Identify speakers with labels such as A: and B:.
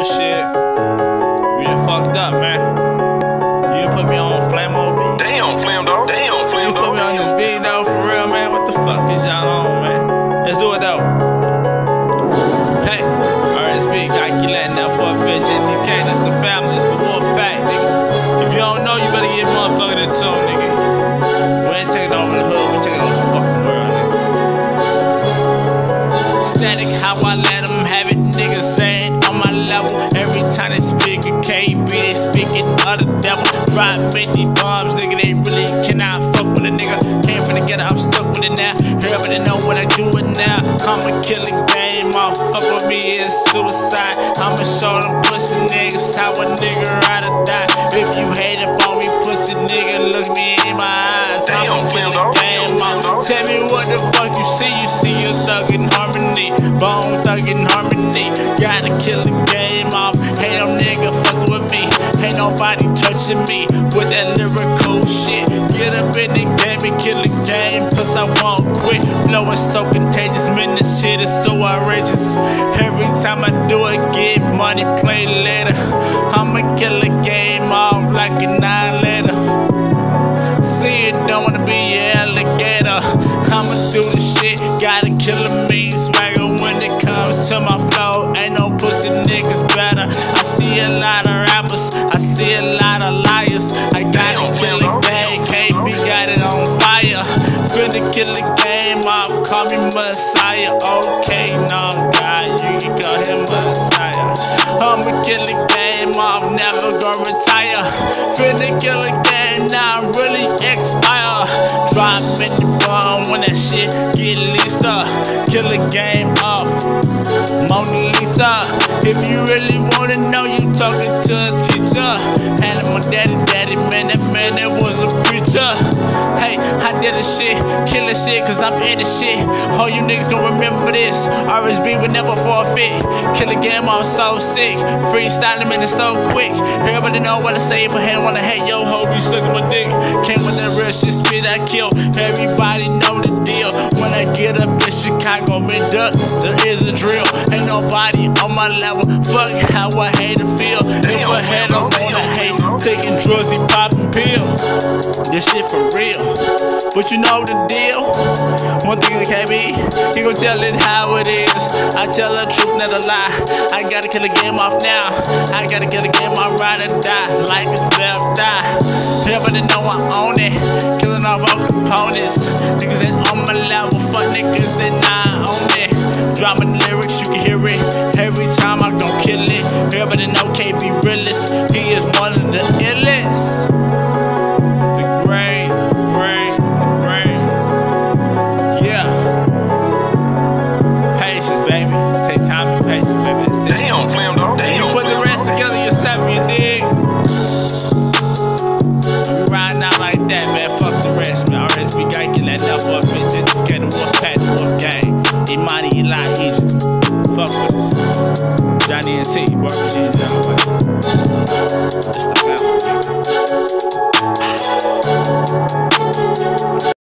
A: Shit. You done fucked up, man. You put me on Flamo beat.
B: Damn, FlemDawg. Damn,
A: You put me on this beat though, for real, man. What the fuck is y'all on, man? Let's do it though. Hey, RSB, got you letting that for a fit. JTK, that's the family, it's the wolf pack, nigga. If you don't know, you better get motherfucking in tune, nigga. We ain't taking over the hood, we taking over the fucking world, nigga. Static, how I let them have of the devil. Drop many bombs, nigga, they really cannot fuck with a nigga. Came from the ghetto, I'm stuck with it now. Everybody know what I do it now. I'ma kill game, off. fuck me, is suicide. I'ma show them pussy niggas how a nigga ride or die. If you hate up on me, pussy nigga, look me in my eyes. I'ma
B: Damn,
A: kill
B: Flam
A: a
B: dog.
A: game,
B: Damn, Flam
A: off.
B: dog.
A: Tell me what the fuck you see, you see a thug in harmony, bone thug in harmony. Gotta kill the game off. Ain't nobody touching me with that lyrical shit. Get up in the game and kill the game, cause I won't quit. Flow is so contagious, man, this shit is so outrageous. Every time I do it, get money, play later. I'ma kill the game off like a nine letter. See it, don't wanna be an Finna kill the game off, call me Messiah. Okay, no, God, you can call him Messiah. I'ma kill the game off, never gonna retire. Finna kill the game, now really expire. Dropping the bomb when that shit get Lisa. Kill the game off. Mona Lisa. If you really wanna know, you talking to a teacher. And my daddy, did a shit, kill a shit, cause I'm in the shit. All you niggas gon' remember this. RSB would never forfeit. Kill a game, I'm so sick. Freestyling, man, it's so quick. Everybody know what I say. If I hate, wanna hate, yo, hope you suckin' my dick. Came with that real shit, spit, I kill. Everybody know the deal. When I get up in Chicago, mid duck, there is a drill. Ain't nobody on my level. Fuck how I hate to feel. If
B: Damn,
A: a head
B: Flam
A: up on the
B: Damn,
A: hate, taking drugs, he popping pill. This shit for real. But you know the deal. One thing it can't be, he gon' tell it how it is. I tell the truth, not a lie. I gotta kill the game off now. I gotta kill the game off, ride or die. Like it's left die. Everybody know I own it. Killing off all components. Niggas ain't on my level. Fuck niggas that not on it. Dropping lyrics, you can hear it. Every time I gon' kill it. Everybody know KB. He that, man. Fuck the rest, man. RSB get that enough of it. Just get the wolf pack, the wolf gang. Imani Eli Egypt. Fuck with us. Johnny and T, with you, John. It's the family.